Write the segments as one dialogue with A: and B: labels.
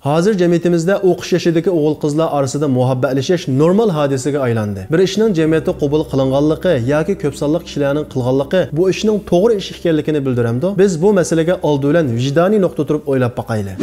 A: Hozir jamiyatimizda o'qish yoshidagi o'g'il qizlar orasida muhabbatlashish normal hodisaga aylandi. Bir ishning jamiyatda qabul qilinganligi yoki ko'p sonli kishilarning qilganligi bu ishning to'g'ri ish ekanligini bildiramdi. Biz bu masalaga oldi bilan vijdoniy nuqta turib o'ylab boqaylik.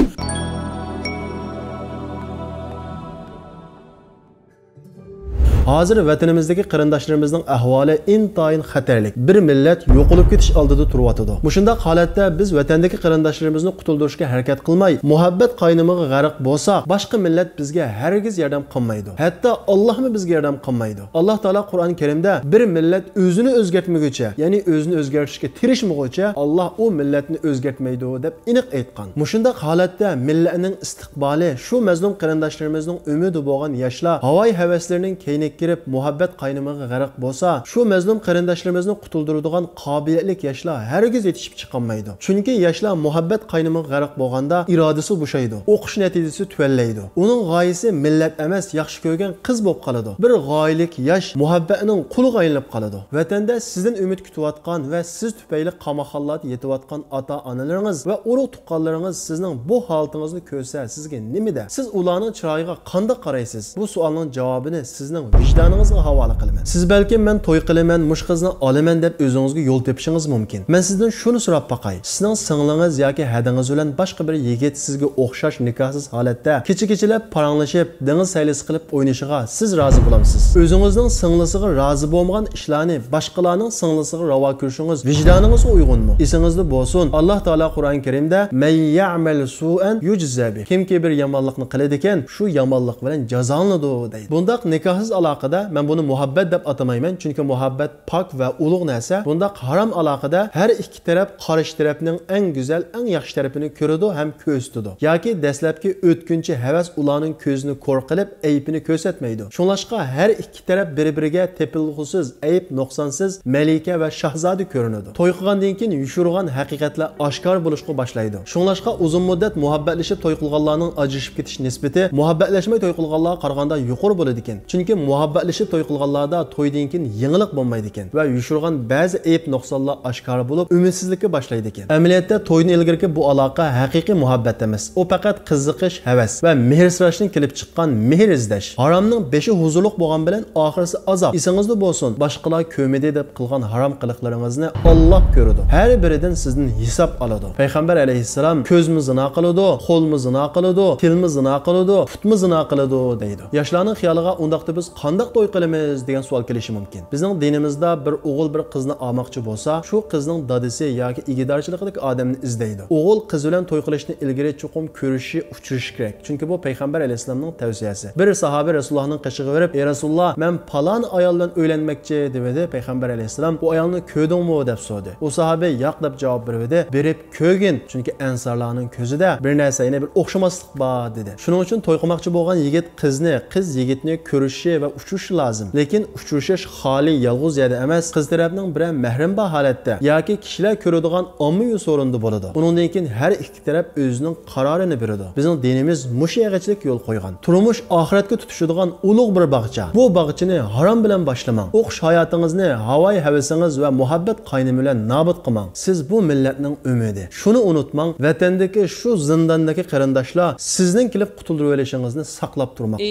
A: Hozir vatanimizdagi qarindoshlarimizning ahvoli intoyin xatarlik. Bir millat yo'qolib ketish oldida turyotidi. Mushundaq holatda biz vatandagi qarindoshlarimizni qutuldirishga harakat qilmay, muhabbat qaynimiga g'arq bo'lsak, boshqa millat bizga hargiz yordam qilmaydi. Hatto Allohmi bizga yordam qilmaydi. Alloh taolo Qur'oni Karimda bir millat o'zini o'zgartmaguncha, ya'ni o'zini o'zgartirishga tirishmaguncha Alloh u millatni o'zgartmaydi deb aniq aytgan. Mushundaq holatda millatning istiqboli shu mazlum qarindoshlarimizning umidi bo'lgan yoshlar havoy havaslarining keynik kirib muhabbat qaynimiga g'arq bo'lsa shu mazlum qarindoshlarimizni qutuldiradigan qobiliyatli yoshlar hargiz yetishib chiqolmaydi chunki yoshlar muhabbat qaynimiga g'arq bo'lganda irodasi bo'shaydi o'qish natijasi tuvallaydi uning g'oyasi millat emas yaxshi ko'rgan qiz bo'lib qoladi bir g'oyalik yosh muhabbatining quliga aylanib qoladi vatanda sizdan umid kutayotgan va siz tufayli qamoqxonalarda yetayotgan ota onalaringiz va urug' tuqqanlaringiz sizning bu holatingizni ko'rsa sizga nimada siz ularning chiroyiga qanday qaraysiz bu savolning javobini sizning vijdoningizga havola qilaman siz balki men to'y qilaman mush qizni olaman deb o'zingizga yo'l tepishingiz mumkin men sizdan shuni so'rab boqay sizning singlingiz yoki hadingiz bilan boshqa bir yigit sizga o'xshash nikohsiz holatda kecha kechalab paranglashib dengiz saylasi qilib o'ynashiga siz rozi bo'lamsiz o'zingizning singlisiga rozi bo'lmagan ishlarni boshqalarning singlisiga ravo ko'rishingiz vijdoningizga uyg'unmi esingizda bo'lsin alloh taolo qur'oni karimda man ya'mal su'an yujzabi kimki bir yomonlikni qiladi ekan shu yomonlik bilan jazolanadi deydi bundoq nikohsiz aloqada men buni muhabbat deb atamayman. Chunki muhabbat pok va ulug' narsa. Bunda harom aloqada har ikki taraf qarish tarafning eng go'zal eng yaxshi tarafini ko'radi ham ko'rsatadi. Yoki dastlabki o'tkinchi havas ularning ko'zini ko'r qilib aybini ko'rsatmaydi. Shunlashqa har ikki taraf bir biriga tepilg'usiz ayb nuqsonsiz malika va shahzoda ko'rinadi. To'y qilgandan keyin yushurgan haqiqatlar oshkor bo'lishga boshlaydi. Shunlashqa uzun muddat muhabbatlashib to'y qilganlarning ajrashib ketish nisbati muhabbatlashmay to'y qilganlarga qaraganda yuqori bo'ladi ekan chunki muhabbat muhabbatlashib to'y qilganlarda to'ydan keyin yengiliq bo'lmaydi ekan va yushurgan ba'zi ayb nuqsonlar oshkora bo'lib umidsizlikka boshlaydi ekan. Amaliyotda to'ydan ilgari bu aloqa haqiqiy muhabbat emas. U faqat qiziqish havas va mehr sirashdan kelib chiqqan mehr izlash haromning beshi huzurliq bo'lgan bilan oxirisi azob. Esingizda bo'lsin boshqalar ko'midi deb qilgan harom qiliqlaringizni Alloh ko'radi. Har biridan sizdan hisob oladi. Payg'ambar alayhissalom ko'zmi zino qiladi qo'lmi zino qiladi tilmi zino qiladi putmi zino qiladi deydi. Yoshlarning xiyoliga undaqda biz qandoq to'y qilamiz degan savol kelishi mumkin? Bizning dinimizda bir o'g'il bir qizni olmoqchi bo'lsa shu qizning dadisi yoki igidorchiligidagi odamni izlaydi. O'g'il qiz bilan to'y qilishni ilgari chuqum ko'rishi uchrashi kerak. Chunki bu payg'ambar alayhissalomning tavsiyasi. Bir sahoba rasulullohning qishig'i berib ey rasululloh man palon ayol bilan uylanmoqchi dedi payg'ambar alayhissalom. U ayolni ko'rdingmi? deb so'radi. U sahoba yo'q deb javob berdi. Berib ko'rgin chunki ansarlarning ko'zida bir narsa yana bir o'xshamaslik bor dedi. Shuning uchun to'y qilmoqchi bo'lgan yigit qizni qiz yigitni ko'rishi va uchrashi lozim lekin uchrashish xoli yolg'iz yerda emas. Qiz tarafning bilan mahram bor holatda yoki kishilar ko'radigan ommaviy so'rinda bo'ladi undan keyin har ikki taraf o'zining qarorini beradi bizning dinimiz mushayag'ichilik yo'l qo'ygan turmush oxiratga tutishadigan ulug' bir bog'cha bu bog'chani harom bilan boshlamang o'qish hayotingizni havoyi havasingiz va muhabbat qaynimi bilan nobud qilmang siz bu millatning umidi shuni unutmang vatandagi shu zindondagi qarindoshlar sizning kelib qutuldirib olishingizni saqlab turmoqda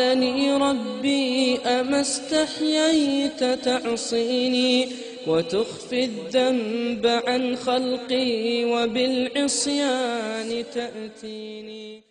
B: قالني ربي أما استحييت تعصيني؟ وتخفي الذنب عن خلقي وبالعصيان تأتيني.